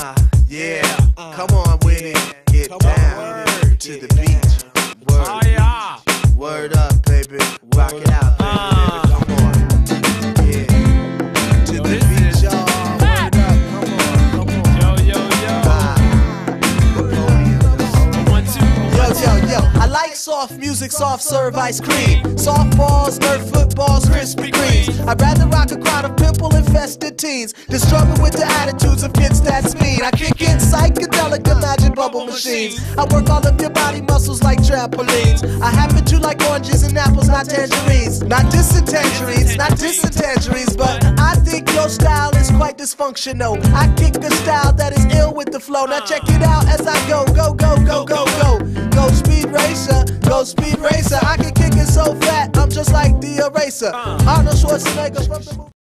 Uh, yeah. Come on with it. Get down to the beach. Oh, Word. yeah. Word up, baby. Rock it out, baby. Uh. baby. Come on. Yeah. To Yo, the beach, y'all. Word up. Come on. Come on. Yo, yo, yo. Napoleon. One, two. Yo, yo, yo, I like soft music, soft serve ice cream. Softballs, Nerf footballs, Krispy Kremes. I'd rather infested teens than struggle with the attitudes of kids that's mean. I kick in psychedelic, imagine bubble machines. I work all of your body muscles like trampolines. I happen to like oranges and apples, not tangerines. Not dysentangerines, not dysentangerines, but I think your style is quite dysfunctional. I kick a style that is ill with the flow. Now check it out as I go, go, go, go, go, go. Go speed racer, go speed racer. I can kick it so fat, I'm just like the eraser. Uh. Arnold Schwarzenegger from the.